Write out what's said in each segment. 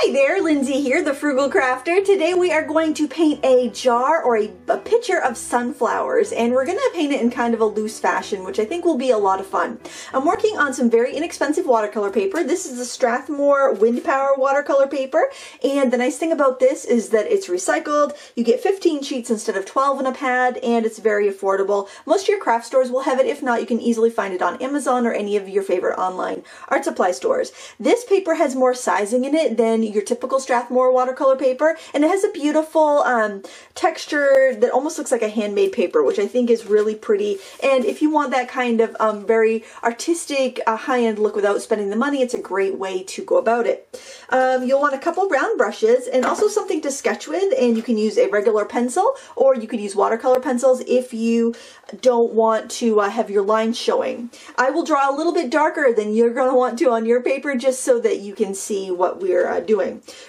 Hi there, Lindsay here, the Frugal Crafter. Today we are going to paint a jar or a, a, picture of sunflowers and we're going to paint it in kind of a loose fashion which I think will be a lot of fun. I'm working on some very inexpensive watercolor paper. This is the Strathmore Wind Power watercolor paper and the nice thing about this is that it's recycled. You get 15 sheets instead of 12 in a pad and it's very affordable. Most of your craft stores will have it. If not, you can easily find it on Amazon or any of your favorite online art supply stores. This paper has more sizing in it than your typical Strathmore watercolor paper and it has a beautiful um, texture that almost looks like a handmade paper which I think is really pretty and if you want that kind of um, very artistic uh, high-end look without spending the money it's a great way to go about it. Um, you'll want a couple round brushes and also something to sketch with and you can use a regular pencil or you could use watercolor pencils if you don't want to uh, have your lines showing. I will draw a little bit darker than you're going to want to on your paper just so that you can see what we're uh, doing.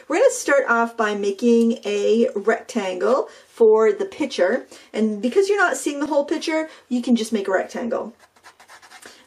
We're going to start off by making a rectangle for the picture and because you're not seeing the whole picture you can just make a rectangle.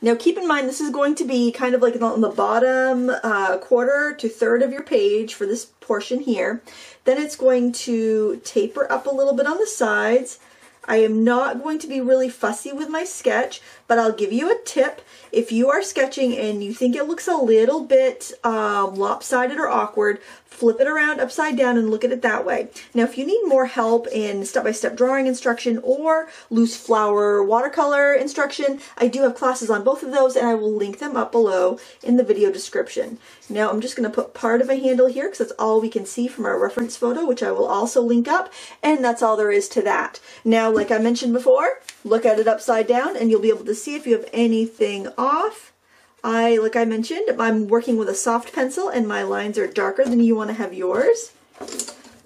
Now keep in mind this is going to be kind of like on the bottom uh, quarter to third of your page for this portion here. Then it's going to taper up a little bit on the sides. I am not going to be really fussy with my sketch, but I'll give you a tip. If you are sketching and you think it looks a little bit um, lopsided or awkward, flip it around upside down and look at it that way. Now, if you need more help in step-by-step -step drawing instruction or loose flower watercolor instruction, I do have classes on both of those and I will link them up below in the video description. Now, I'm just going to put part of a handle here because that's all we can see from our reference photo, which I will also link up, and that's all there is to that. Now, like I mentioned before, look at it upside down and you'll be able to see if you have anything off. I, like I mentioned, I'm working with a soft pencil and my lines are darker than you want to have yours.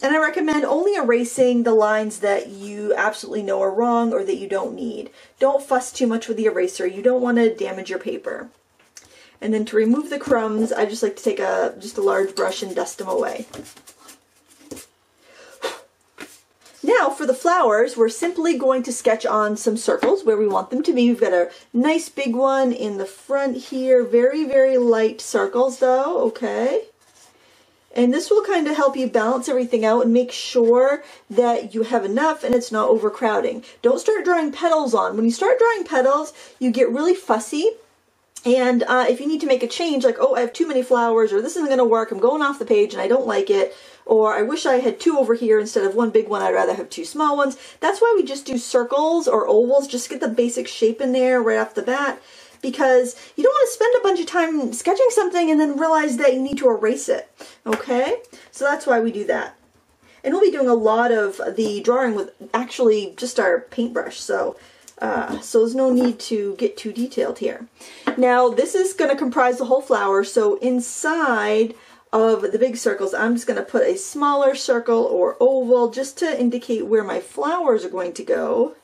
And I recommend only erasing the lines that you absolutely know are wrong or that you don't need. Don't fuss too much with the eraser. You don't want to damage your paper. And then to remove the crumbs, I just like to take a just a large brush and dust them away. Now for the flowers, we're simply going to sketch on some circles where we want them to be. We've got a nice big one in the front here. Very, very light circles though, okay? And this will kind of help you balance everything out and make sure that you have enough and it's not overcrowding. Don't start drawing petals on. When you start drawing petals, you get really fussy and uh, if you need to make a change, like, oh, I have too many flowers, or this isn't going to work, I'm going off the page and I don't like it, or I wish I had two over here instead of one big one, I'd rather have two small ones. That's why we just do circles or ovals, just get the basic shape in there right off the bat, because you don't want to spend a bunch of time sketching something and then realize that you need to erase it, okay? So that's why we do that. And we'll be doing a lot of the drawing with actually just our paintbrush, so uh, so there's no need to get too detailed here. Now this is going to comprise the whole flower, so inside of the big circles, I'm just going to put a smaller circle or oval just to indicate where my flowers are going to go.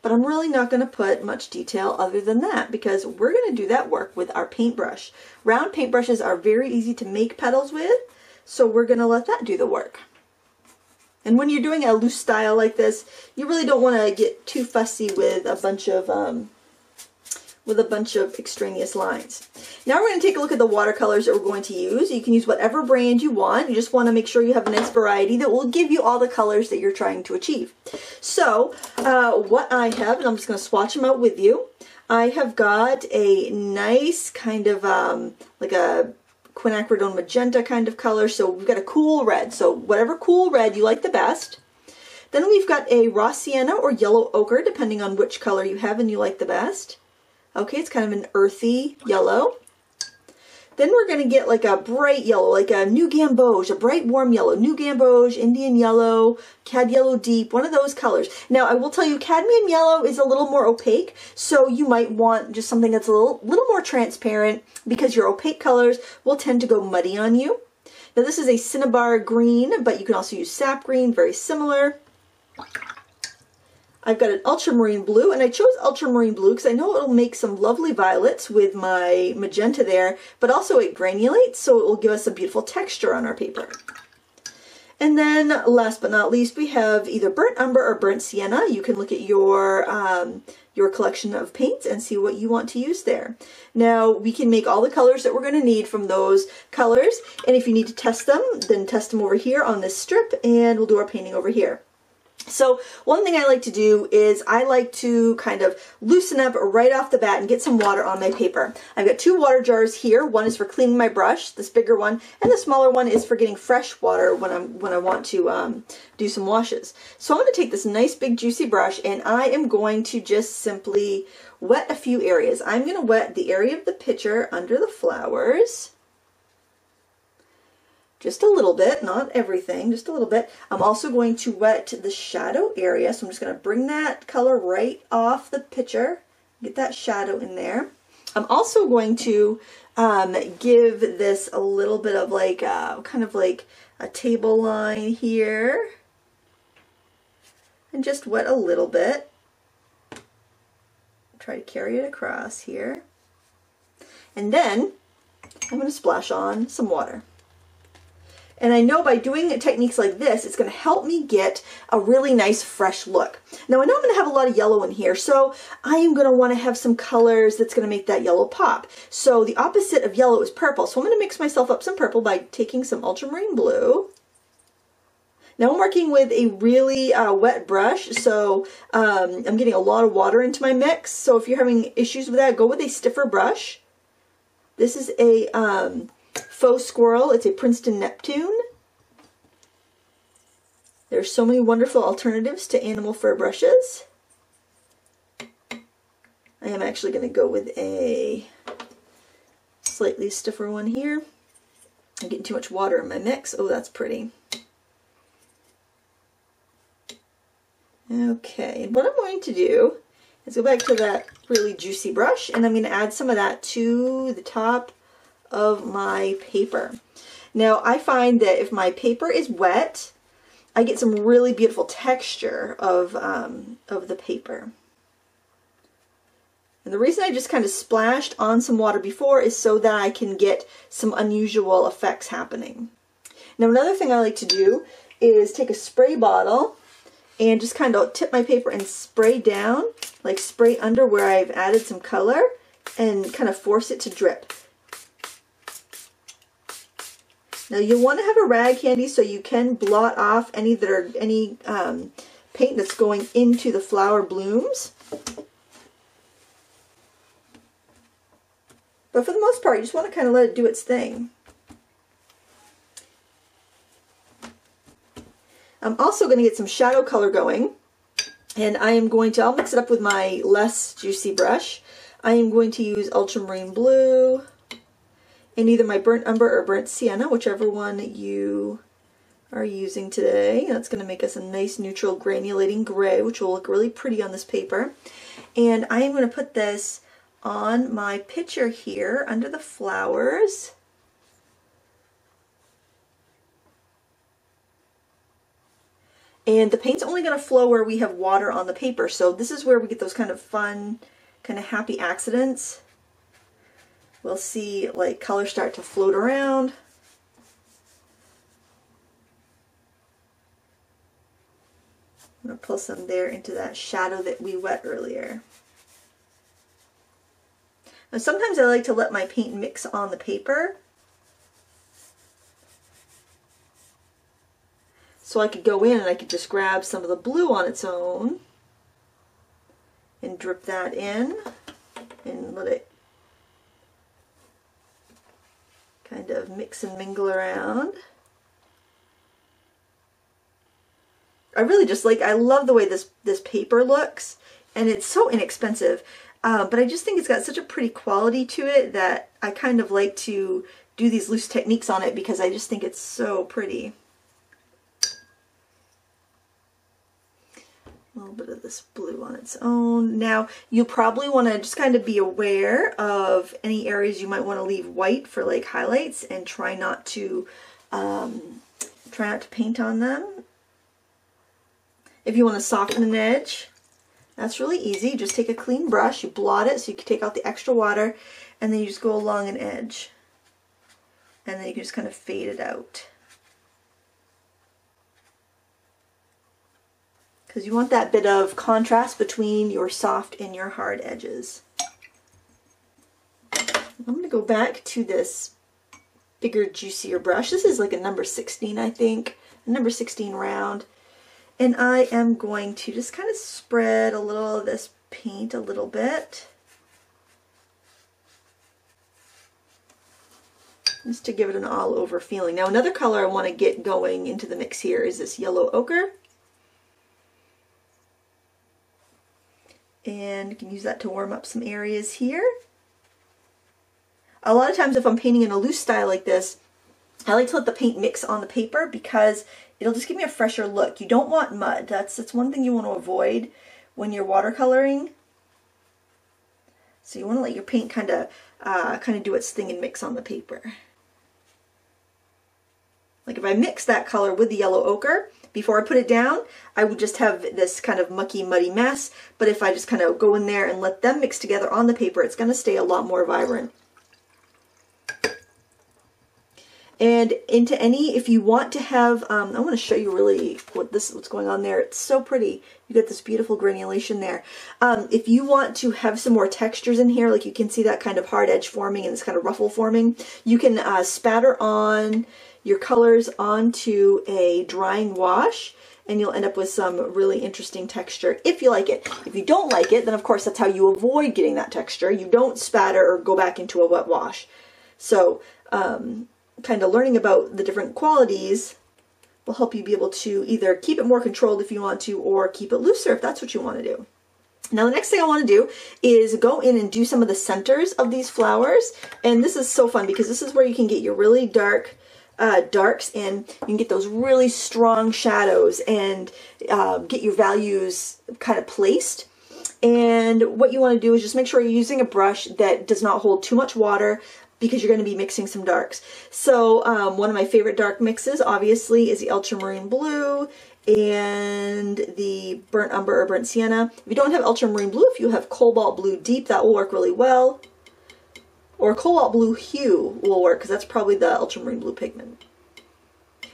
But I'm really not going to put much detail other than that because we're going to do that work with our paintbrush. Round paintbrushes are very easy to make petals with, so we're going to let that do the work. And when you're doing a loose style like this, you really don't want to get too fussy with a bunch of um, with a bunch of extraneous lines. Now we're going to take a look at the watercolors that we're going to use. You can use whatever brand you want. You just want to make sure you have a nice variety that will give you all the colors that you're trying to achieve. So uh, what I have, and I'm just going to swatch them out with you. I have got a nice kind of um, like a quinacridone magenta kind of color. So we've got a cool red. So whatever cool red you like the best. Then we've got a raw sienna or yellow ochre, depending on which color you have and you like the best. Okay, it's kind of an earthy yellow. Then we're going to get like a bright yellow, like a New Gamboge, a bright warm yellow, New Gamboge, Indian yellow, cad yellow deep, one of those colors. Now I will tell you cadmium yellow is a little more opaque, so you might want just something that's a little, little more transparent because your opaque colors will tend to go muddy on you. Now this is a cinnabar green, but you can also use sap green, very similar. I've got an ultramarine blue, and I chose ultramarine blue because I know it'll make some lovely violets with my magenta there, but also it granulates, so it will give us a beautiful texture on our paper. And then last but not least, we have either burnt umber or burnt sienna. You can look at your um, your collection of paints and see what you want to use there. Now we can make all the colors that we're going to need from those colors. And if you need to test them, then test them over here on this strip and we'll do our painting over here. So one thing I like to do is I like to kind of loosen up right off the bat and get some water on my paper. I've got two water jars here. One is for cleaning my brush, this bigger one, and the smaller one is for getting fresh water when I'm when I want to um, do some washes. So I'm going to take this nice big juicy brush and I am going to just simply wet a few areas. I'm going to wet the area of the pitcher under the flowers just a little bit, not everything, just a little bit. I'm also going to wet the shadow area, so I'm just going to bring that color right off the picture, get that shadow in there. I'm also going to um, give this a little bit of like, uh, kind of like a table line here, and just wet a little bit. Try to carry it across here. And then I'm going to splash on some water. And I know by doing techniques like this, it's going to help me get a really nice fresh look. Now I know I'm going to have a lot of yellow in here, so I am going to want to have some colors that's going to make that yellow pop. So the opposite of yellow is purple. So I'm going to mix myself up some purple by taking some ultramarine blue. Now I'm working with a really uh, wet brush, so um, I'm getting a lot of water into my mix. So if you're having issues with that, go with a stiffer brush. This is a um, Faux Squirrel. It's a Princeton Neptune. There's so many wonderful alternatives to animal fur brushes. I am actually going to go with a slightly stiffer one here. I'm getting too much water in my mix. Oh, that's pretty. Okay, and what I'm going to do is go back to that really juicy brush and I'm going to add some of that to the top of my paper. Now I find that if my paper is wet, I get some really beautiful texture of, um, of the paper. And the reason I just kind of splashed on some water before is so that I can get some unusual effects happening. Now another thing I like to do is take a spray bottle and just kind of tip my paper and spray down, like spray under where I've added some color and kind of force it to drip. Now you'll want to have a rag handy so you can blot off any that are any um, paint that's going into the flower blooms. But for the most part, you just want to kind of let it do its thing. I'm also going to get some shadow color going. And I am going to, I'll mix it up with my less juicy brush. I am going to use ultramarine blue, in either my burnt umber or burnt sienna, whichever one you are using today. That's going to make us a nice neutral granulating gray, which will look really pretty on this paper. And I am going to put this on my pitcher here under the flowers. And the paint's only going to flow where we have water on the paper. So this is where we get those kind of fun, kind of happy accidents we'll see like color start to float around. I'm going to pull some there into that shadow that we wet earlier. Now sometimes I like to let my paint mix on the paper. So I could go in and I could just grab some of the blue on its own and drip that in and let it kind of mix and mingle around. I really just like, I love the way this, this paper looks and it's so inexpensive. Uh, but I just think it's got such a pretty quality to it that I kind of like to do these loose techniques on it because I just think it's so pretty. A little bit of this blue on its own. Now, you probably want to just kind of be aware of any areas you might want to leave white for like highlights and try not to um, try not to paint on them. If you want to soften an edge, that's really easy. Just take a clean brush, you blot it so you can take out the extra water, and then you just go along an edge. And then you can just kind of fade it out. Because you want that bit of contrast between your soft and your hard edges. I'm going to go back to this bigger, juicier brush. This is like a number 16, I think, a number 16 round. And I am going to just kind of spread a little of this paint a little bit. Just to give it an all over feeling. Now another color I want to get going into the mix here is this yellow ochre. And you can use that to warm up some areas here. A lot of times if I'm painting in a loose style like this, I like to let the paint mix on the paper because it'll just give me a fresher look. You don't want mud. That's, that's one thing you want to avoid when you're watercoloring. So you want to let your paint kind of uh, kind of do its thing and mix on the paper. Like if I mix that color with the yellow ochre, before I put it down, I would just have this kind of mucky, muddy mess. But if I just kind of go in there and let them mix together on the paper, it's going to stay a lot more vibrant. And into any if you want to have um, I want to show you really what this what's going on there. It's so pretty. You get this beautiful granulation there. Um, if you want to have some more textures in here like you can see that kind of hard edge forming and this kind of ruffle forming you can uh, spatter on your colors onto a drying wash and you'll end up with some really interesting texture if you like it. If you don't like it, then of course that's how you avoid getting that texture. You don't spatter or go back into a wet wash. So um, kind of learning about the different qualities will help you be able to either keep it more controlled if you want to or keep it looser if that's what you want to do. Now the next thing I want to do is go in and do some of the centers of these flowers and this is so fun because this is where you can get your really dark uh, darks and you can get those really strong shadows and uh, get your values kind of placed. And what you want to do is just make sure you're using a brush that does not hold too much water, because you're going to be mixing some darks. So um, one of my favorite dark mixes obviously is the ultramarine blue and the burnt umber or burnt sienna. If you don't have ultramarine blue, if you have cobalt blue deep, that will work really well. Or cobalt blue hue will work because that's probably the ultramarine blue pigment.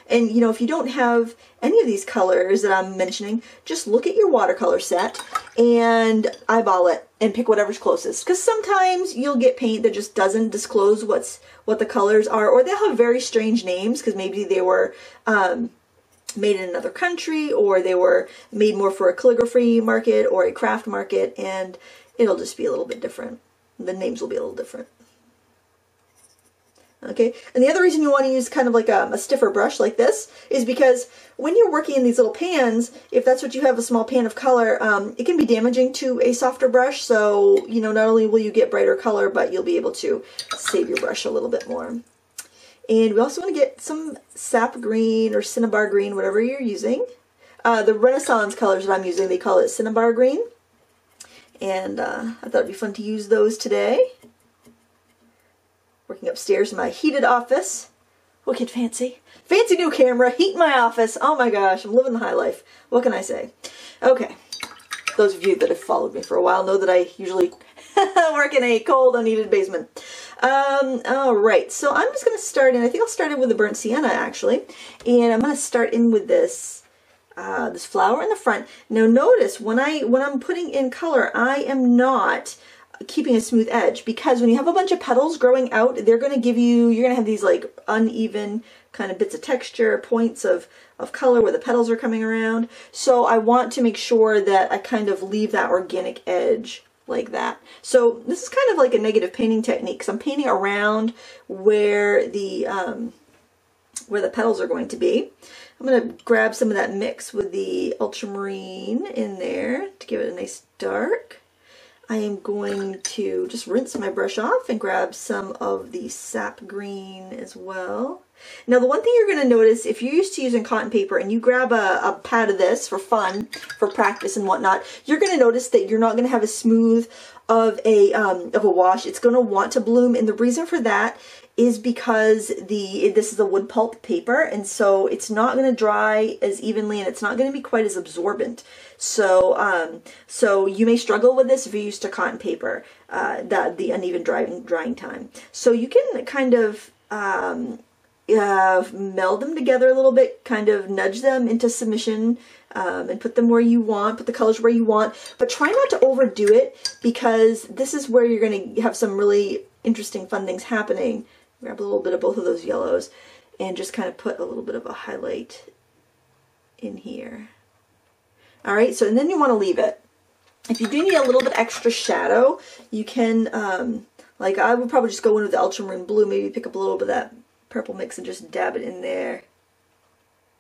And you know, if you don't have any of these colors that I'm mentioning, just look at your watercolor set and eyeball it and pick whatever's closest. Because sometimes you'll get paint that just doesn't disclose what's what the colors are, or they'll have very strange names because maybe they were um, made in another country, or they were made more for a calligraphy market or a craft market, and it'll just be a little bit different. The names will be a little different. Okay, and the other reason you want to use kind of like a, a, stiffer brush like this is because when you're working in these little pans, if that's what you have, a small pan of color, um, it can be damaging to a softer brush. So, you know, not only will you get brighter color, but you'll be able to save your brush a little bit more. And we also want to get some sap green or cinnabar green, whatever you're using. Uh, the Renesans colors that I'm using, they call it cinnabar green. And uh, I thought it'd be fun to use those today working upstairs in my heated office. Wicked fancy. Fancy new camera, heat my office. Oh my gosh, I'm living the high life. What can I say? Okay, those of you that have followed me for a while know that I usually work in a cold, unheated basement. Um, all right, so I'm just going to start in, I think I'll start in with the burnt sienna actually, and I'm going to start in with this uh, this flower in the front. Now notice when I when I'm putting in color, I am not keeping a smooth edge because when you have a bunch of petals growing out, they're going to give you, you're going to have these like uneven kind of bits of texture, points of, of color where the petals are coming around. So I want to make sure that I kind of leave that organic edge like that. So this is kind of like a negative painting technique because I'm painting around where the, um, where the petals are going to be. I'm going to grab some of that mix with the ultramarine in there to give it a nice dark. I am going to just rinse my brush off and grab some of the sap green as well. Now the one thing you're going to notice if you're used to using cotton paper and you grab a, a pad of this for fun, for practice and whatnot, you're going to notice that you're not going to have as smooth of a um, of a wash. It's going to want to bloom and the reason for that is because the this is a wood pulp paper and so it's not going to dry as evenly and it's not going to be quite as absorbent. So um, so you may struggle with this if you're used to cotton paper, uh, that the uneven drying drying time. So you can kind of um, uh, meld them together a little bit, kind of nudge them into submission um, and put them where you want, put the colors where you want, but try not to overdo it because this is where you're going to have some really interesting fun things happening. Grab a little bit of both of those yellows and just kind of put a little bit of a highlight in here. All right, so and then you want to leave it. If you do need a little bit extra shadow, you can, um, like I would probably just go in with the ultramarine blue, maybe pick up a little bit of that purple mix and just dab it in there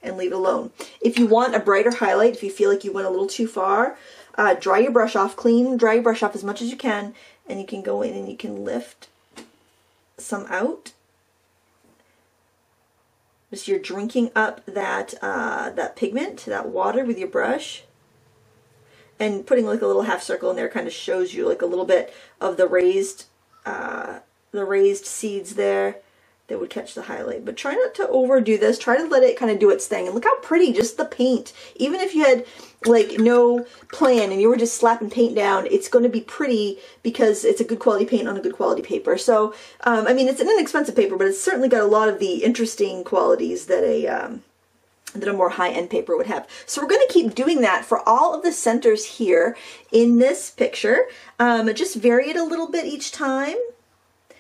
and leave it alone. If you want a brighter highlight, if you feel like you went a little too far, uh, dry your brush off, clean, dry your brush off as much as you can, and you can go in and you can lift some out. Just you're drinking up that uh, that pigment, to that water with your brush. And putting like a little half circle in there kind of shows you like a little bit of the raised uh, the raised seeds there that would catch the highlight. But try not to overdo this. Try to let it kind of do its thing. And look how pretty just the paint. Even if you had like no plan and you were just slapping paint down, it's going to be pretty because it's a good quality paint on a good quality paper. So, um, I mean, it's an inexpensive paper, but it's certainly got a lot of the interesting qualities that a... Um, that a more high-end paper would have. So we're going to keep doing that for all of the centers here in this picture. Um, just vary it a little bit each time.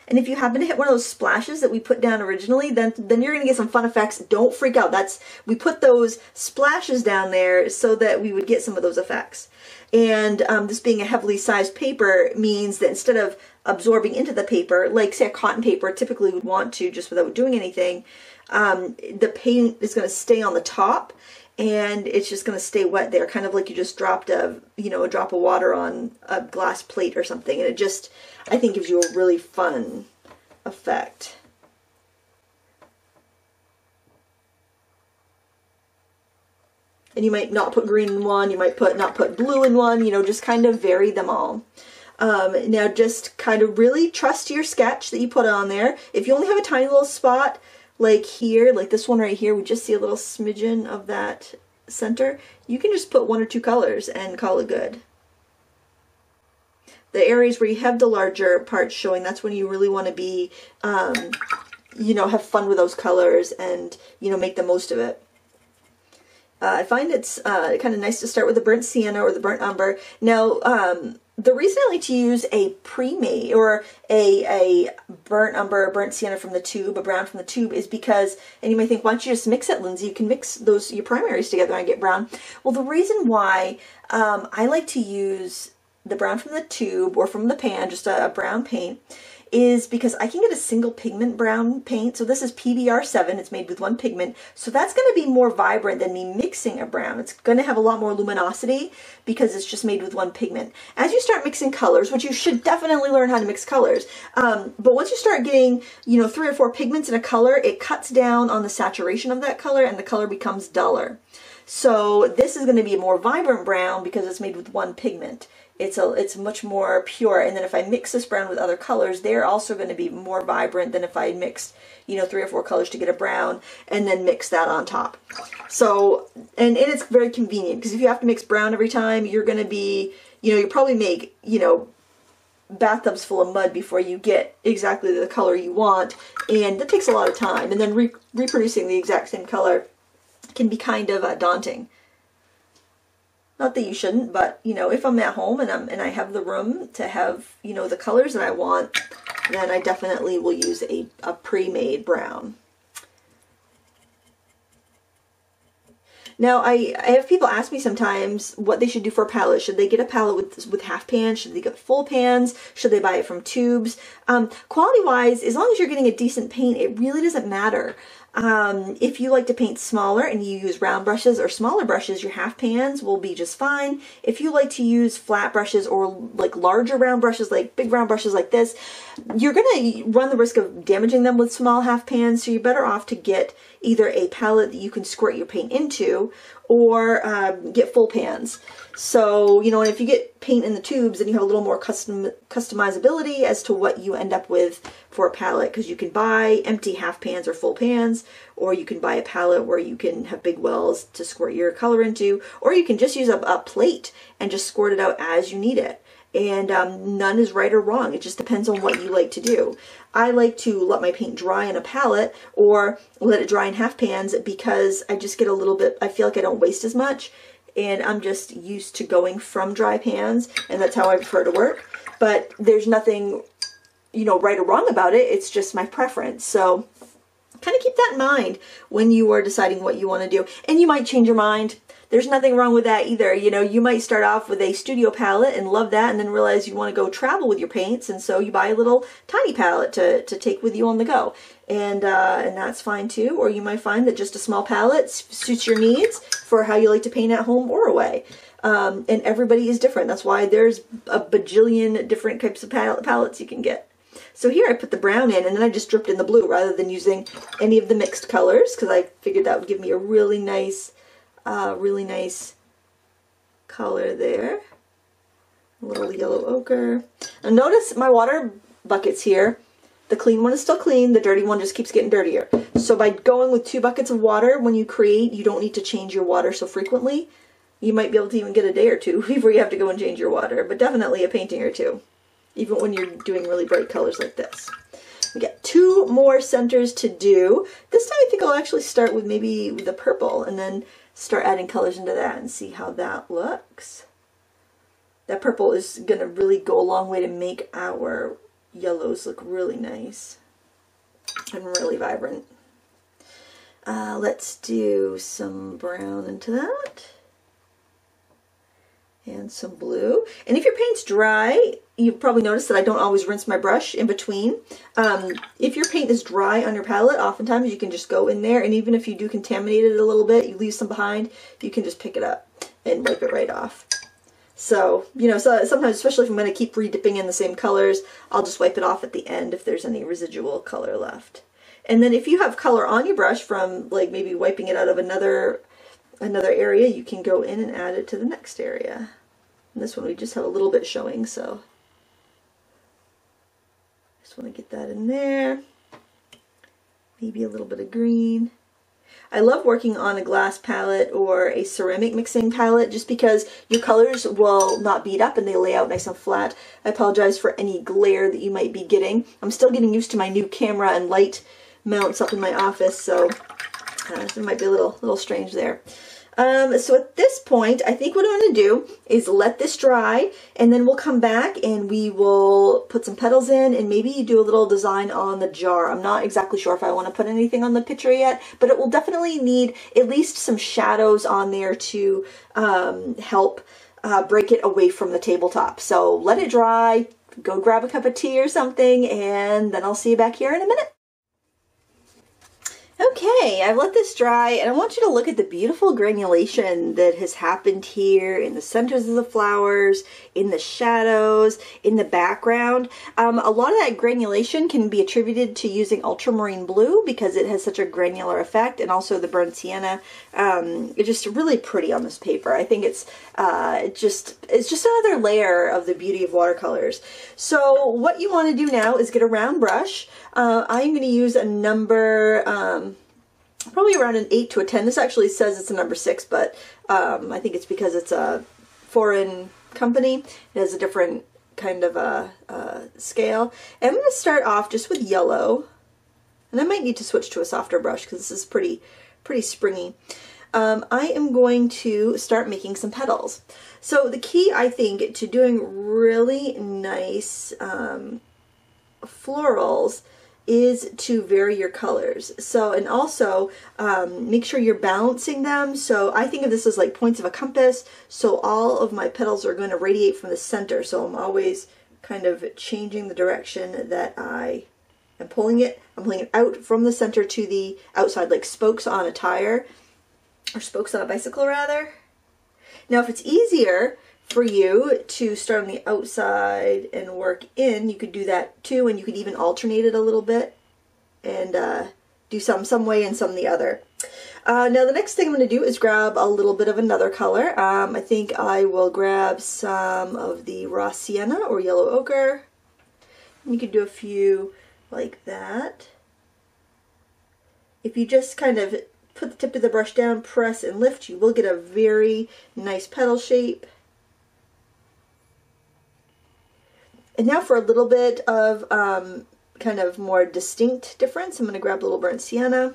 And if you happen to hit one of those splashes that we put down originally, then then you're going to get some fun effects. Don't freak out. That's we put those splashes down there so that we would get some of those effects. And um, this being a heavily sized paper means that instead of absorbing into the paper, like say a cotton paper typically would want to just without doing anything, um, the paint is going to stay on the top and it's just going to stay wet there, kind of like you just dropped a, you know, a drop of water on a glass plate or something. And it just, I think gives you a really fun effect. And you might not put green in one, you might put not put blue in one, you know, just kind of vary them all. Um, now just kind of really trust your sketch that you put on there. If you only have a tiny little spot, like here, like this one right here, we just see a little smidgen of that center. You can just put one or two colors and call it good. The areas where you have the larger parts showing, that's when you really want to be, um, you know, have fun with those colors and, you know, make the most of it. Uh, I find it's uh, kind of nice to start with the burnt sienna or the burnt umber. Now, um, the reason I like to use a pre-made or a, a burnt umber, burnt sienna from the tube, a brown from the tube is because, and you may think, why don't you just mix it, Lindsay? You can mix those your primaries together and get brown. Well, the reason why um, I like to use the brown from the tube or from the pan, just a, a brown paint, is because I can get a single pigment brown paint. So this is PBR7, it's made with one pigment. So that's going to be more vibrant than me mixing a brown. It's going to have a lot more luminosity because it's just made with one pigment. As you start mixing colors, which you should definitely learn how to mix colors, um, but once you start getting, you know, three or four pigments in a color, it cuts down on the saturation of that color and the color becomes duller. So this is going to be a more vibrant brown because it's made with one pigment it's a it's much more pure. And then if I mix this brown with other colors they're also going to be more vibrant than if I mixed you know three or four colors to get a brown and then mix that on top. So and, and it's very convenient because if you have to mix brown every time you're going to be you know you probably make you know bathtubs full of mud before you get exactly the color you want and that takes a lot of time. And then re reproducing the exact same color can be kind of uh, daunting not that you shouldn't, but you know, if I'm at home and I'm and I have the room to have, you know, the colors that I want, then I definitely will use a, a pre-made brown. Now, I, I have people ask me sometimes what they should do for a palette. Should they get a palette with with half pans? Should they get full pans? Should they buy it from tubes? Um, Quality-wise, as long as you're getting a decent paint, it really doesn't matter. Um, if you like to paint smaller and you use round brushes or smaller brushes, your half pans will be just fine. If you like to use flat brushes or like larger round brushes, like big round brushes like this, you're going to run the risk of damaging them with small half pans, so you're better off to get either a palette that you can squirt your paint into or um, get full pans. So, you know, and if you get paint in the tubes, then you have a little more custom customizability as to what you end up with for a palette because you can buy empty half pans or full pans, or you can buy a palette where you can have big wells to squirt your color into, or you can just use a, a plate and just squirt it out as you need it and um, none is right or wrong. It just depends on what you like to do. I like to let my paint dry in a palette or let it dry in half pans because I just get a little bit, I feel like I don't waste as much and I'm just used to going from dry pans and that's how I prefer to work. But there's nothing, you know, right or wrong about it. It's just my preference. So kind of keep that in mind when you are deciding what you want to do. And you might change your mind. There's nothing wrong with that either. You know, you might start off with a studio palette and love that and then realize you want to go travel with your paints and so you buy a little tiny palette to, to take with you on the go. And, uh, and that's fine too. Or you might find that just a small palette suits your needs for how you like to paint at home or away. Um, and everybody is different. That's why there's a bajillion different types of palettes you can get. So here I put the brown in and then I just dripped in the blue rather than using any of the mixed colors because I figured that would give me a really nice, really nice color there. A little yellow ochre. And notice my water buckets here. The clean one is still clean, the dirty one just keeps getting dirtier. So by going with two buckets of water when you create, you don't need to change your water so frequently. You might be able to even get a day or two before you have to go and change your water, but definitely a painting or two even when you're doing really bright colors like this. We got two more centers to do. This time I think I'll actually start with maybe the purple and then start adding colors into that and see how that looks. That purple is going to really go a long way to make our yellows look really nice and really vibrant. Uh, let's do some brown into that and some blue. And if your paint's dry, you've probably noticed that I don't always rinse my brush in between. Um, if your paint is dry on your palette, oftentimes you can just go in there, and even if you do contaminate it a little bit, you leave some behind, you can just pick it up and wipe it right off. So, you know, so sometimes, especially if I'm going to keep redipping in the same colors, I'll just wipe it off at the end if there's any residual color left. And then if you have color on your brush from like maybe wiping it out of another another area, you can go in and add it to the next area. And this one we just have a little bit showing, so just want to get that in there. Maybe a little bit of green. I love working on a glass palette or a ceramic mixing palette just because your colors will not beat up and they lay out nice and flat. I apologize for any glare that you might be getting. I'm still getting used to my new camera and light mounts up in my office, so uh, it might be a little, little strange there. Um, so at this point, I think what I'm going to do is let this dry and then we'll come back and we will put some petals in and maybe do a little design on the jar. I'm not exactly sure if I want to put anything on the picture yet, but it will definitely need at least some shadows on there to um, help uh, break it away from the tabletop. So let it dry, go grab a cup of tea or something, and then I'll see you back here in a minute. Okay, I've let this dry and I want you to look at the beautiful granulation that has happened here in the centers of the flowers, in the shadows, in the background. Um, a lot of that granulation can be attributed to using ultramarine blue because it has such a granular effect and also the burnt sienna. Um, it's just really pretty on this paper. I think it's uh, just it's just another layer of the beauty of watercolors. So what you want to do now is get a round brush. Uh, I'm going to use a number, um, probably around an 8 to a 10. This actually says it's a number 6, but um, I think it's because it's a foreign company. It has a different kind of a, a scale. And I'm going to start off just with yellow. And I might need to switch to a softer brush because this is pretty, pretty springy. Um, I am going to start making some petals. So the key, I think, to doing really nice um, florals is to vary your colors. So, and also um, make sure you're balancing them. So I think of this as like points of a compass. So all of my petals are going to radiate from the center. So I'm always kind of changing the direction that I am pulling it. I'm pulling it out from the center to the outside, like spokes on a tire, or spokes on a bicycle rather. Now if it's easier for you to start on the outside and work in. You could do that too, and you could even alternate it a little bit and uh, do some some way and some the other. Uh, now the next thing I'm going to do is grab a little bit of another color. Um, I think I will grab some of the raw sienna or yellow ochre. You could do a few like that. If you just kind of put the tip of the brush down, press and lift, you will get a very nice petal shape. And now for a little bit of um, kind of more distinct difference, I'm going to grab a little burnt sienna.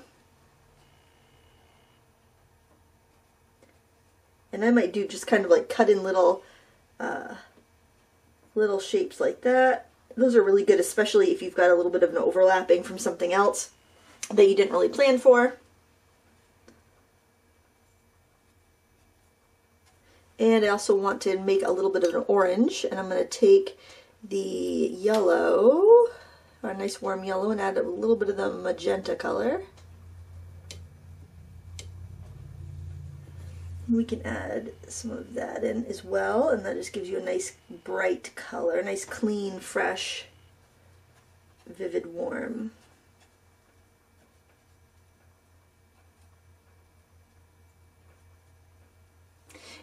And I might do just kind of like cut in little, uh, little shapes like that. Those are really good, especially if you've got a little bit of an overlapping from something else that you didn't really plan for. And I also want to make a little bit of an orange, and I'm going to take the yellow, a nice warm yellow, and add a little bit of the magenta color. We can add some of that in as well, and that just gives you a nice bright color, nice clean, fresh, vivid warm.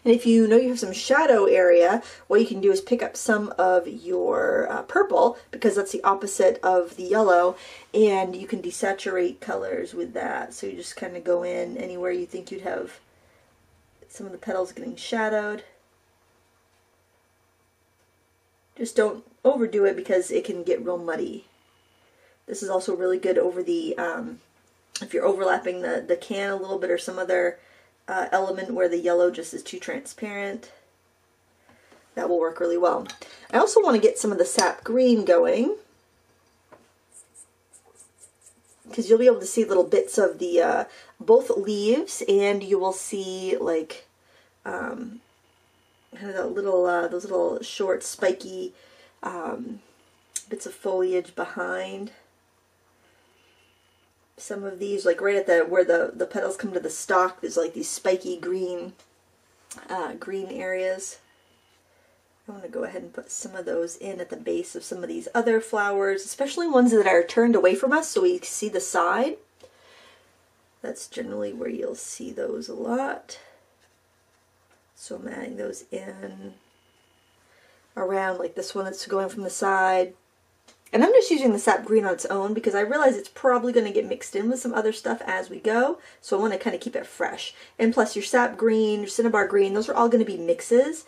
And if you know you have some shadow area, what you can do is pick up some of your uh, purple, because that's the opposite of the yellow, and you can desaturate colors with that. So you just kind of go in anywhere you think you'd have some of the petals getting shadowed. Just don't overdo it because it can get real muddy. This is also really good over the, um, if you're overlapping the, the can a little bit or some other uh, element where the yellow just is too transparent. That will work really well. I also want to get some of the sap green going because you'll be able to see little bits of the uh, both leaves and you will see like um, kind of that little uh, those little short spiky um, bits of foliage behind some of these, like right at the where the the petals come to the stalk, there's like these spiky green uh, green areas. I want to go ahead and put some of those in at the base of some of these other flowers, especially ones that are turned away from us so we see the side. That's generally where you'll see those a lot. So I'm adding those in around like this one that's going from the side. And I'm just using the sap green on its own because I realize it's probably going to get mixed in with some other stuff as we go. So I want to kind of keep it fresh. And plus your sap green, your cinnabar green, those are all going to be mixes.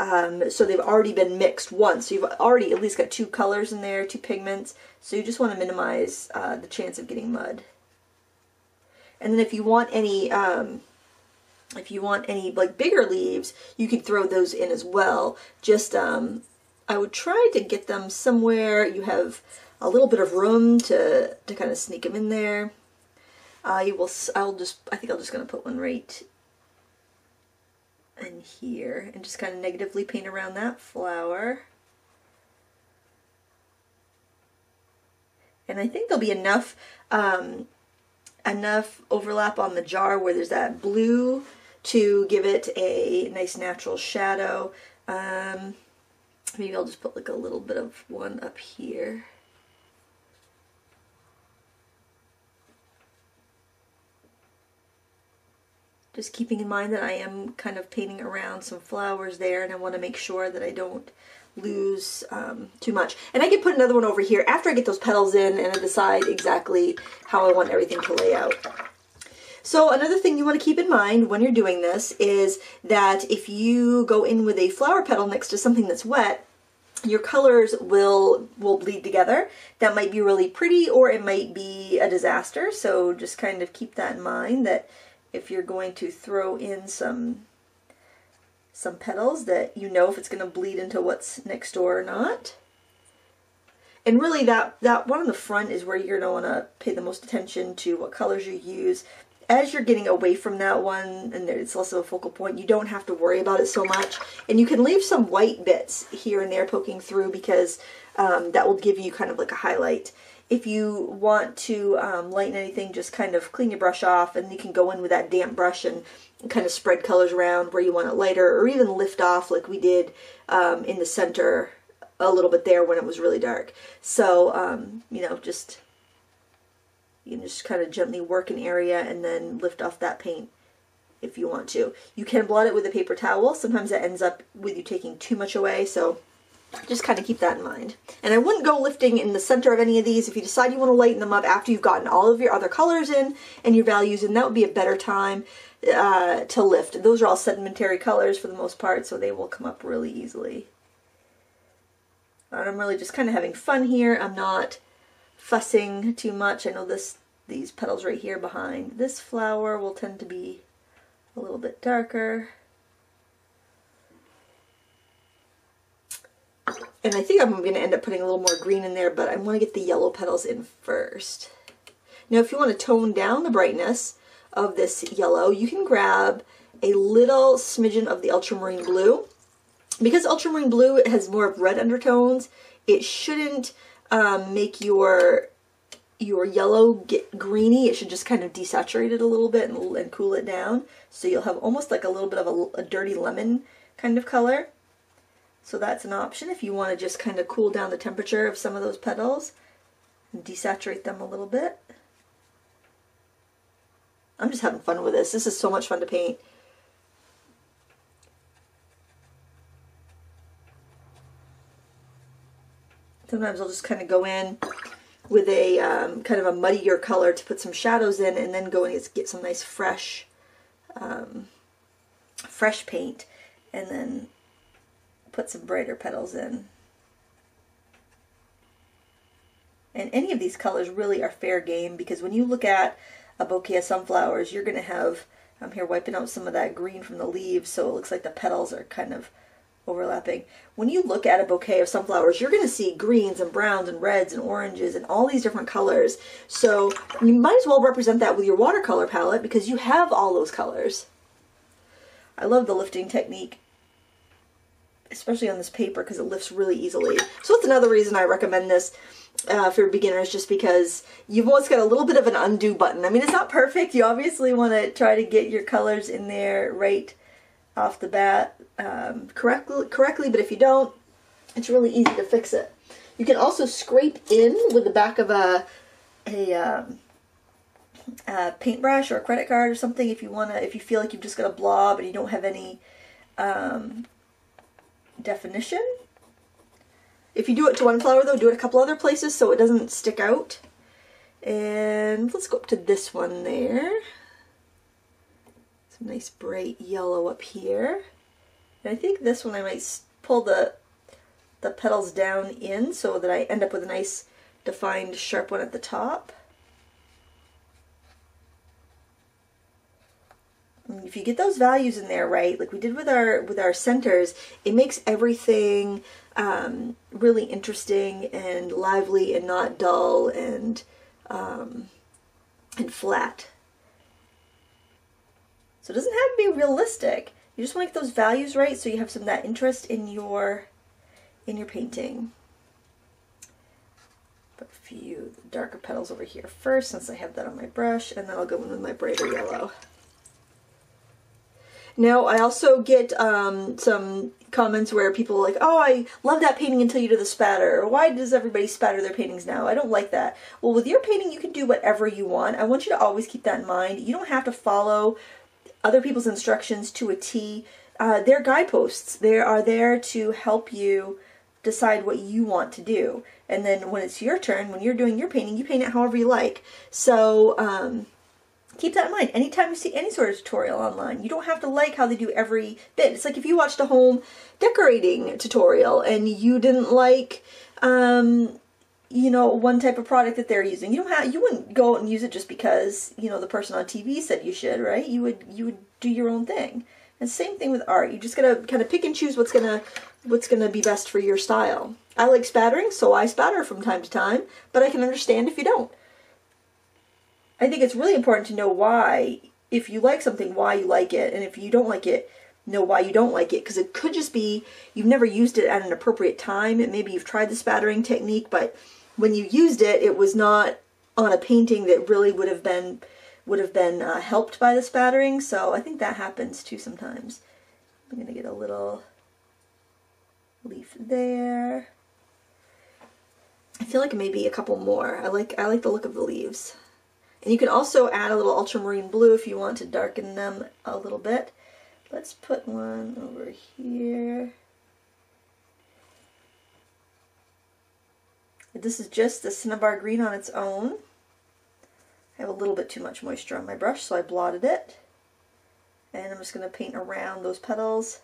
Um, so they've already been mixed once. So you've already at least got two colors in there, two pigments. So you just want to minimize uh, the chance of getting mud. And then if you want any, um, if you want any like bigger leaves, you can throw those in as well. Just um, I would try to get them somewhere you have a little bit of room to, to kind of sneak them in there. I will, I'll just, I think I'm just going to put one right in here and just kind of negatively paint around that flower. And I think there'll be enough, um, enough overlap on the jar where there's that blue to give it a nice natural shadow. Um, Maybe I'll just put like a little bit of one up here. Just keeping in mind that I am kind of painting around some flowers there and I want to make sure that I don't lose um, too much. And I can put another one over here after I get those petals in and I decide exactly how I want everything to lay out. So another thing you want to keep in mind when you're doing this is that if you go in with a flower petal next to something that's wet, your colors will will bleed together. That might be really pretty or it might be a disaster. So just kind of keep that in mind that if you're going to throw in some some petals that you know if it's going to bleed into what's next door or not. And really that, that one on the front is where you're going to want to pay the most attention to what colors you use as you're getting away from that one and it's of a focal point, you don't have to worry about it so much. And you can leave some white bits here and there poking through because um, that will give you kind of like a highlight. If you want to um, lighten anything, just kind of clean your brush off and you can go in with that damp brush and kind of spread colors around where you want it lighter or even lift off like we did um, in the center a little bit there when it was really dark. So, um, you know, just you can just kind of gently work an area and then lift off that paint if you want to. You can blot it with a paper towel. Sometimes it ends up with you taking too much away, so just kind of keep that in mind. And I wouldn't go lifting in the center of any of these. If you decide you want to lighten them up after you've gotten all of your other colors in and your values in, that would be a better time uh, to lift. Those are all sedimentary colors for the most part, so they will come up really easily. And I'm really just kind of having fun here. I'm not fussing too much. I know this these petals right here behind this flower will tend to be a little bit darker. And I think I'm going to end up putting a little more green in there, but I want to get the yellow petals in first. Now, if you want to tone down the brightness of this yellow, you can grab a little smidgen of the ultramarine blue. Because ultramarine blue has more of red undertones, it shouldn't um, make your your yellow get greeny. It should just kind of desaturate it a little bit and, and cool it down. So you'll have almost like a little bit of a, a dirty lemon kind of color. So that's an option if you want to just kind of cool down the temperature of some of those petals and desaturate them a little bit. I'm just having fun with this. This is so much fun to paint. Sometimes I'll just kind of go in with a um, kind of a muddier color to put some shadows in and then go and get some nice fresh um, fresh paint and then put some brighter petals in. And any of these colors really are fair game because when you look at a bouquet of sunflowers, you're going to have, I'm here wiping out some of that green from the leaves so it looks like the petals are kind of overlapping. When you look at a bouquet of sunflowers, you're going to see greens and browns and reds and oranges and all these different colors. So you might as well represent that with your watercolor palette because you have all those colors. I love the lifting technique, especially on this paper because it lifts really easily. So that's another reason I recommend this uh, for beginners just because you've almost got a little bit of an undo button. I mean, it's not perfect. You obviously want to try to get your colors in there right off the bat um, correctly, correctly, but if you don't, it's really easy to fix it. You can also scrape in with the back of a, a, um, a paintbrush or a credit card or something if you want to, if you feel like you've just got a blob and you don't have any um, definition. If you do it to one flower though, do it a couple other places so it doesn't stick out. And let's go up to this one there nice bright yellow up here. And I think this one I might pull the, the petals down in so that I end up with a nice defined sharp one at the top. And if you get those values in there right, like we did with our with our centers, it makes everything um, really interesting and lively and not dull and um, and flat. So it doesn't have to be realistic. You just want to get those values right so you have some that interest in your in your painting. A few darker petals over here first since I have that on my brush and then I'll go in with my brighter yellow. Now I also get um, some comments where people are like, oh, I love that painting until you do the spatter. Why does everybody spatter their paintings now? I don't like that. Well, with your painting, you can do whatever you want. I want you to always keep that in mind. You don't have to follow other people's instructions to a T. Uh, they're guideposts. They are there to help you decide what you want to do. And then when it's your turn, when you're doing your painting, you paint it however you like. So um, keep that in mind. Anytime you see any sort of tutorial online, you don't have to like how they do every bit. It's like if you watched a home decorating tutorial and you didn't like um, you know one type of product that they're using. You don't have you wouldn't go out and use it just because you know the person on tv said you should right? You would you would do your own thing. And same thing with art. You just gotta kind of pick and choose what's gonna what's gonna be best for your style. I like spattering so i spatter from time to time but i can understand if you don't. I think it's really important to know why if you like something why you like it and if you don't like it know why you don't like it because it could just be you've never used it at an appropriate time. Maybe you've tried the spattering technique but when you used it, it was not on a painting that really would have been would have been uh, helped by the spattering. So I think that happens too sometimes. I'm gonna get a little leaf there. I feel like maybe a couple more. I like I like the look of the leaves. And you can also add a little ultramarine blue if you want to darken them a little bit. Let's put one over here. This is just the cinnabar green on its own. I have a little bit too much moisture on my brush, so I blotted it. And I'm just going to paint around those petals.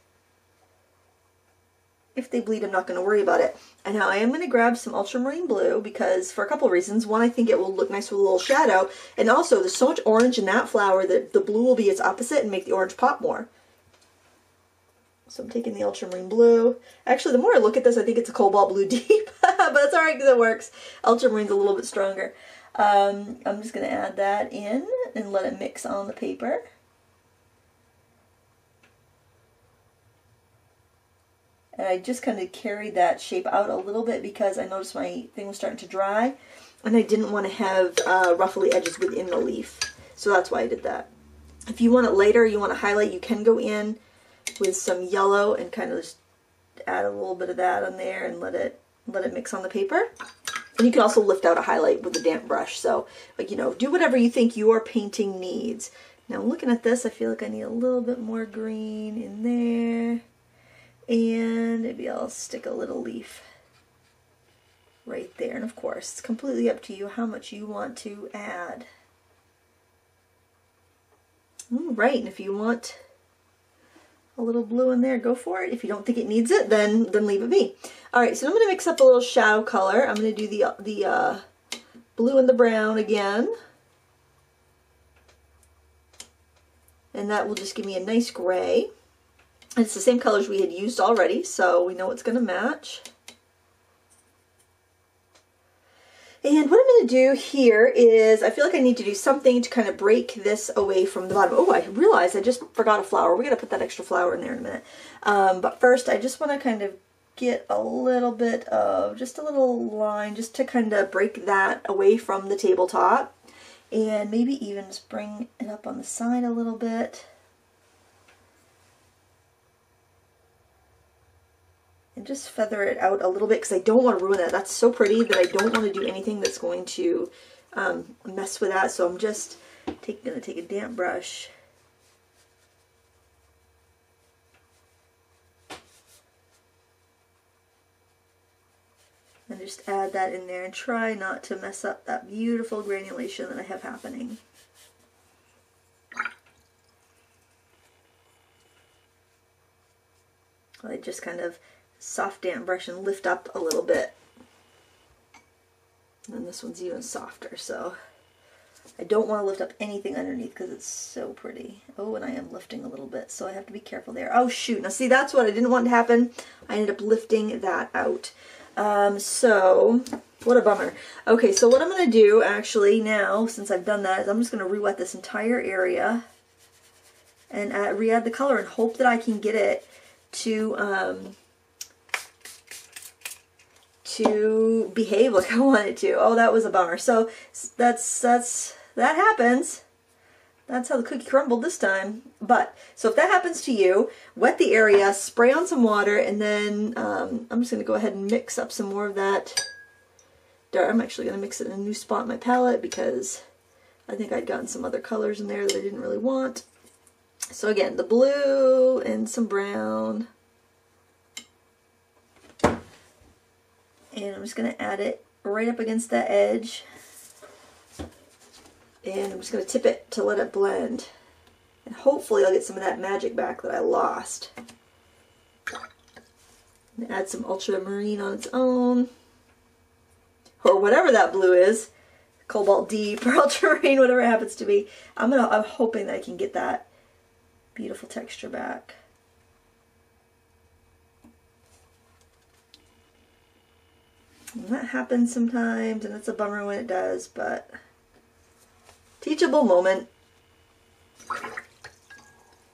if they bleed, I'm not going to worry about it. And now I am going to grab some ultramarine blue because for a couple reasons. One, I think it will look nice with a little shadow. And also, there's so much orange in that flower that the blue will be its opposite and make the orange pop more. So I'm taking the ultramarine blue. Actually, the more I look at this, I think it's a cobalt blue deep. but that's alright because it works. Ultramarine's a little bit stronger. Um, I'm just going to add that in and let it mix on the paper. And I just kind of carried that shape out a little bit because I noticed my thing was starting to dry. And I didn't want to have uh, ruffly edges within the leaf. So that's why I did that. If you want it later, you want to highlight, you can go in with some yellow and kind of just add a little bit of that on there and let it let it mix on the paper. And you can also lift out a highlight with a damp brush. So, like, you know, do whatever you think your painting needs. Now, looking at this, I feel like I need a little bit more green in there. And maybe I'll stick a little leaf right there. And of course, it's completely up to you how much you want to add. All right, and if you want a little blue in there, go for it. If you don't think it needs it, then then leave it be. All right, so I'm going to mix up a little shadow color. I'm going to do the the uh, blue and the brown again. And that will just give me a nice gray. It's the same colors we had used already, so we know it's going to match. And what I'm going to do here is, I feel like I need to do something to kind of break this away from the bottom. Oh, I realized I just forgot a flower. We're going to put that extra flower in there in a minute. Um, but first, I just want to kind of get a little bit of, just a little line, just to kind of break that away from the tabletop. And maybe even just bring it up on the side a little bit. And just feather it out a little bit because I don't want to ruin that. That's so pretty that I don't want to do anything that's going to um, mess with that. So I'm just take, to take a damp brush and just add that in there and try not to mess up that beautiful granulation that I have happening. I just kind of soft damp brush and lift up a little bit. And this one's even softer, so I don't want to lift up anything underneath because it's so pretty. Oh, and I am lifting a little bit, so I have to be careful there. Oh, shoot. Now, see, that's what I didn't want to happen. I ended up lifting that out. Um, so, what a bummer. Okay, so what I'm going to do, actually, now, since I've done that, is I'm just going to re-wet this entire area and re-add the color and hope that I can get it to... Um, to behave like I wanted to. Oh, that was a bummer. So that's, that's, that happens. That's how the cookie crumbled this time. But, so if that happens to you, wet the area, spray on some water, and then um, I'm just going to go ahead and mix up some more of that. I'm actually going to mix it in a new spot in my palette because I think I'd gotten some other colors in there that I didn't really want. So again, the blue and some brown. And I'm just going to add it right up against that edge. And I'm just going to tip it to let it blend. And hopefully I'll get some of that magic back that I lost. And add some ultramarine on its own. Or whatever that blue is. Cobalt deep or ultramarine whatever it happens to be. I'm gonna I'm hoping that I can get that beautiful texture back And that happens sometimes, and it's a bummer when it does, but teachable moment.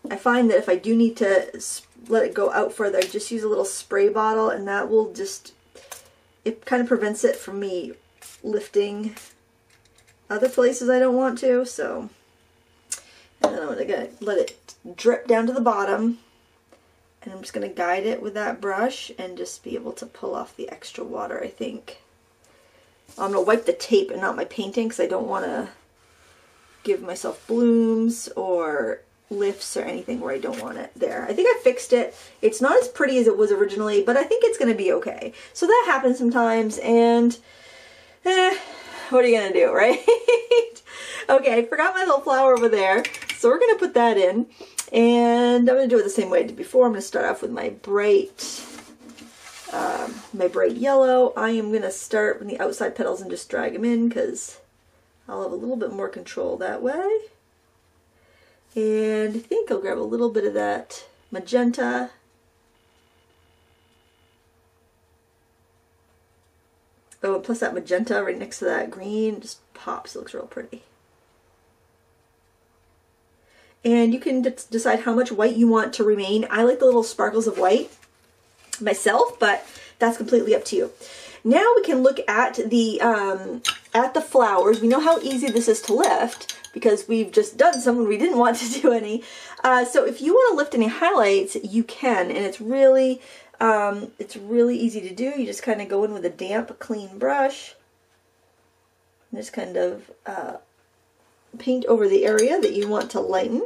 I find that if I do need to let it go out further, I just use a little spray bottle, and that will just, it kind of prevents it from me lifting other places I don't want to, so. And then I'm going to let it drip down to the bottom. And I'm just going to guide it with that brush and just be able to pull off the extra water, I think. I'm going to wipe the tape and not my painting because I don't want to give myself blooms or lifts or anything where I don't want it there. I think I fixed it. It's not as pretty as it was originally, but I think it's going to be okay. So that happens sometimes, and eh, what are you going to do, right? okay, I forgot my little flower over there, so we're going to put that in. And I'm going to do it the same way I did before. I'm going to start off with my bright um, my bright yellow. I am going to start from the outside petals and just drag them in because I'll have a little bit more control that way. And I think I'll grab a little bit of that magenta. Oh, and plus that magenta right next to that green just pops, It looks real pretty. And you can decide how much white you want to remain. I like the little sparkles of white myself, but that's completely up to you. Now we can look at the um, at the flowers. We know how easy this is to lift because we've just done some we didn't want to do any. Uh, so if you want to lift any highlights, you can, and it's really um, it's really easy to do. You just kind of go in with a damp, clean brush, and just kind of uh, paint over the area that you want to lighten.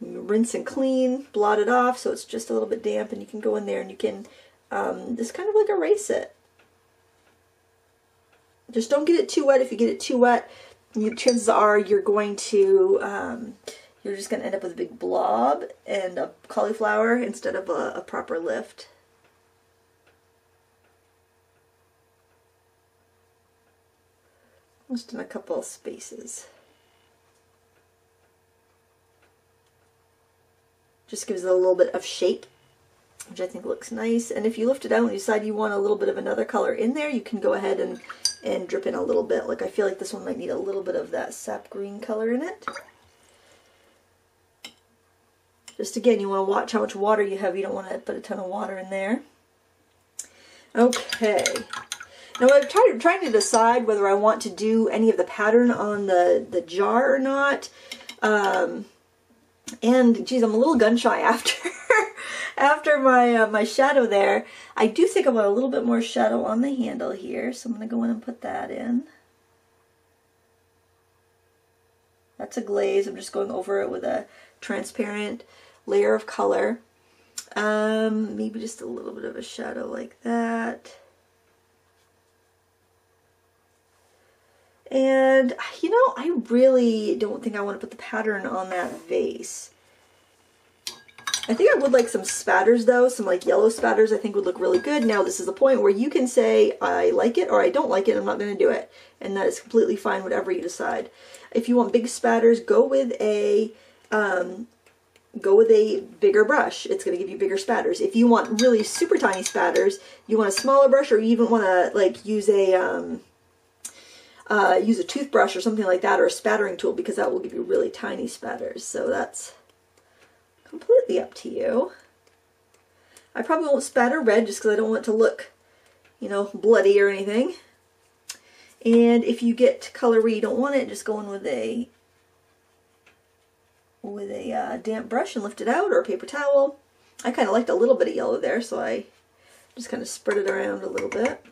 rinse and clean, blot it off so it's just a little bit damp, and you can go in there and you can um, just kind of like erase it. Just don't get it too wet. If you get it too wet, you, chances are you're going to, um, you're just going to end up with a big blob and a cauliflower instead of a, a proper lift. Just in a couple of spaces. Just gives it a little bit of shape which I think looks nice. And if you lift it out and you decide you want a little bit of another color in there, you can go ahead and, and drip in a little bit. Like I feel like this one might need a little bit of that sap green color in it. Just again, you want to watch how much water you have. You don't want to put a ton of water in there. Okay. Now I'm trying, trying to decide whether I want to do any of the pattern on the, the jar or not. Um, and geez, I'm a little gun shy after after my uh, my shadow there. I do think I want a little bit more shadow on the handle here, so I'm going to go in and put that in. That's a glaze. I'm just going over it with a transparent layer of color. Um, maybe just a little bit of a shadow like that. And, you know, I really don't think I want to put the pattern on that vase. I think I would like some spatters though, some like yellow spatters I think would look really good. Now this is the point where you can say I like it or I don't like it, I'm not going to do it. And that is completely fine, whatever you decide. If you want big spatters, go with a um, go with a bigger brush. It's going to give you bigger spatters. If you want really super tiny spatters, you want a smaller brush or you even want to like use a um, uh, use a toothbrush or something like that or a spattering tool because that will give you really tiny spatters. So that's completely up to you. I probably won't spatter red just because I don't want it to look, you know, bloody or anything. And if you get color where you don't want it, just go in with a with a uh, damp brush and lift it out or a paper towel. I kind of liked a little bit of yellow there, so I just kind of spread it around a little bit.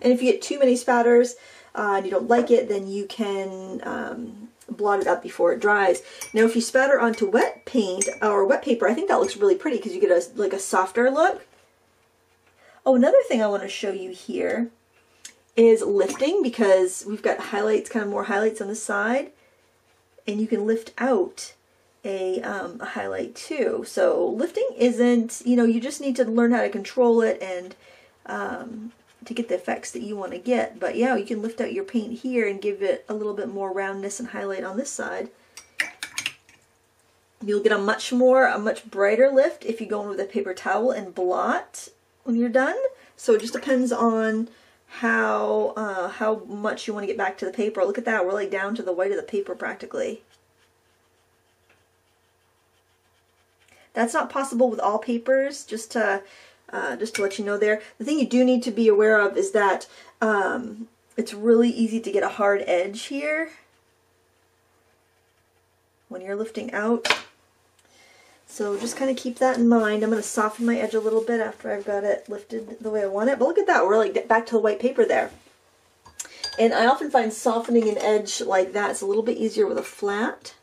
And if you get too many spatters uh, and you don't like it, then you can um, blot it up before it dries. Now if you spatter onto wet paint or wet paper, I think that looks really pretty because you get a, like a softer look. Oh, another thing I want to show you here is lifting because we've got highlights, kind of more highlights on the side and you can lift out a, um, a highlight too. So lifting isn't, you know, you just need to learn how to control it and um, to get the effects that you want to get. But yeah, you can lift out your paint here and give it a little bit more roundness and highlight on this side. You'll get a much more, a much brighter lift if you go in with a paper towel and blot when you're done. So it just depends on how uh, how much you want to get back to the paper. Look at that, we're like down to the white of the paper practically. That's not possible with all papers, just to uh, just to let you know there. The thing you do need to be aware of is that um, it's really easy to get a hard edge here when you're lifting out. So just kind of keep that in mind. I'm going to soften my edge a little bit after I've got it lifted the way I want it. But look at that, we're like back to the white paper there. And I often find softening an edge like that is a little bit easier with a flat.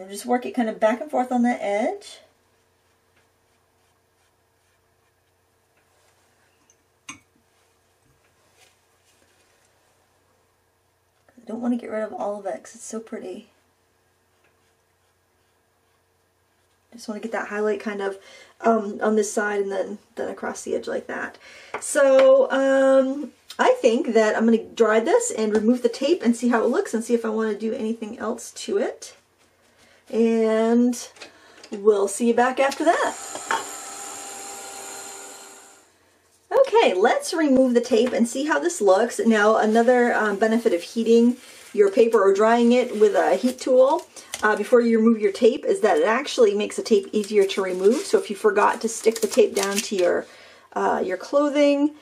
And just work it kind of back and forth on the edge. I don't want to get rid of all of it because it's so pretty. I just want to get that highlight kind of um, on this side and then, then across the edge like that. So um, I think that I'm going to dry this and remove the tape and see how it looks and see if I want to do anything else to it. And we'll see you back after that. Okay, let's remove the tape and see how this looks. Now, another um, benefit of heating your paper or drying it with a heat tool uh, before you remove your tape is that it actually makes the tape easier to remove. So if you forgot to stick the tape down to your, uh, your clothing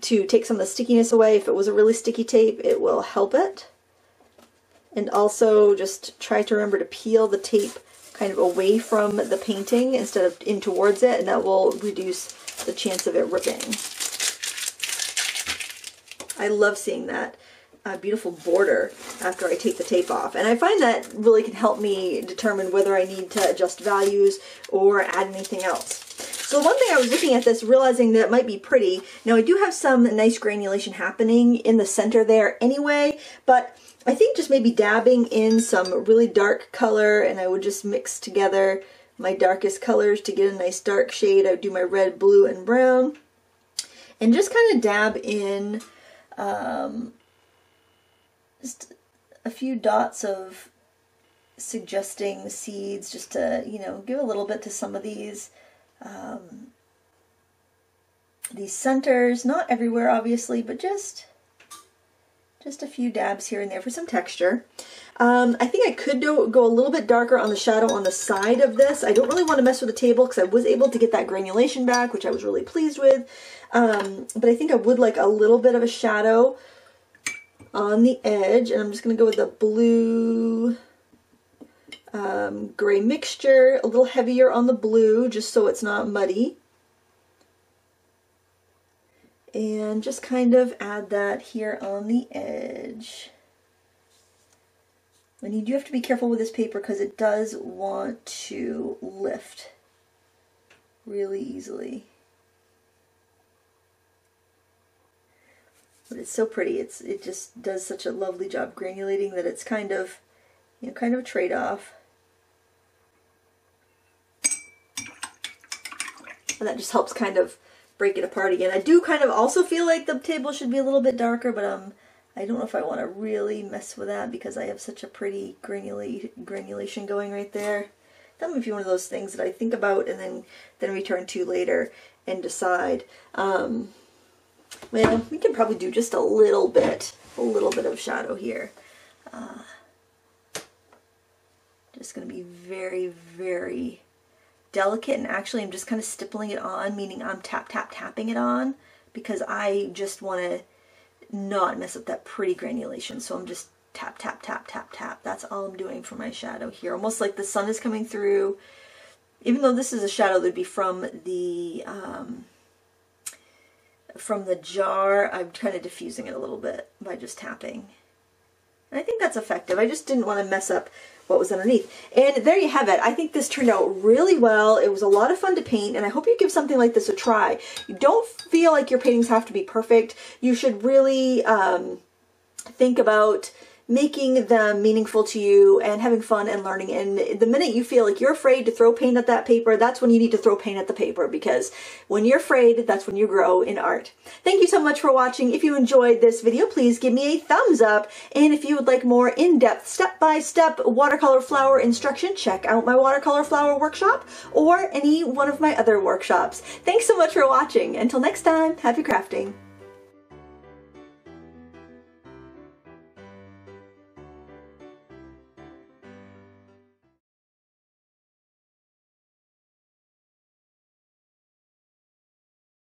to take some of the stickiness away, if it was a really sticky tape, it will help it. And also just try to remember to peel the tape kind of away from the painting instead of in towards it, and that will reduce the chance of it ripping. I love seeing that uh, beautiful border after I take the tape off. And I find that really can help me determine whether I need to adjust values or add anything else. So one thing I was looking at this, realizing that it might be pretty. Now I do have some nice granulation happening in the center there anyway, but I think just maybe dabbing in some really dark color and I would just mix together my darkest colors to get a nice dark shade. I would do my red, blue, and brown. And just kind of dab in um, just a few dots of suggesting seeds just to, you know, give a little bit to some of these um, these centers, not everywhere obviously, but just just a few dabs here and there for some texture. Um, I think I could do, go a little bit darker on the shadow on the side of this. I don't really want to mess with the table because I was able to get that granulation back, which I was really pleased with. Um, but I think I would like a little bit of a shadow on the edge. And I'm just going to go with the blue um, gray mixture, a little heavier on the blue, just so it's not muddy. And just kind of add that here on the edge. And you do have to be careful with this paper because it does want to lift really easily. But it's so pretty. It's It just does such a lovely job granulating that it's kind of, you know, kind of a trade-off. And that just helps kind of break it apart again. I do kind of also feel like the table should be a little bit darker, but um, I don't know if I want to really mess with that because I have such a pretty granula granulation going right there. That might be one of those things that I think about and then, then return to later and decide. Um, well, we can probably do just a little bit, a little bit of shadow here. Uh, just going to be very, very delicate and actually I'm just kind of stippling it on, meaning I'm tap, tap, tapping it on because I just want to not mess up that pretty granulation. So I'm just tap, tap, tap, tap, tap. That's all I'm doing for my shadow here. Almost like the sun is coming through. Even though this is a shadow that'd be from the um, from the jar, I'm kind of diffusing it a little bit by just tapping. And I think that's effective. I just didn't want to mess up what was underneath. And there you have it. I think this turned out really well. It was a lot of fun to paint, and I hope you give something like this a try. You don't feel like your paintings have to be perfect. You should really um, think about making them meaningful to you and having fun and learning. And the minute you feel like you're afraid to throw paint at that paper, that's when you need to throw paint at the paper because when you're afraid, that's when you grow in art. Thank you so much for watching. If you enjoyed this video, please give me a thumbs up. And if you would like more in-depth, step-by-step watercolor flower instruction, check out my watercolor flower workshop or any one of my other workshops. Thanks so much for watching. Until next time, happy crafting.